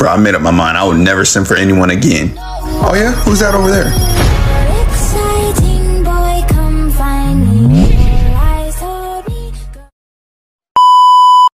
Bro, I made up my mind. I would never send for anyone again. Oh yeah, who's that over there?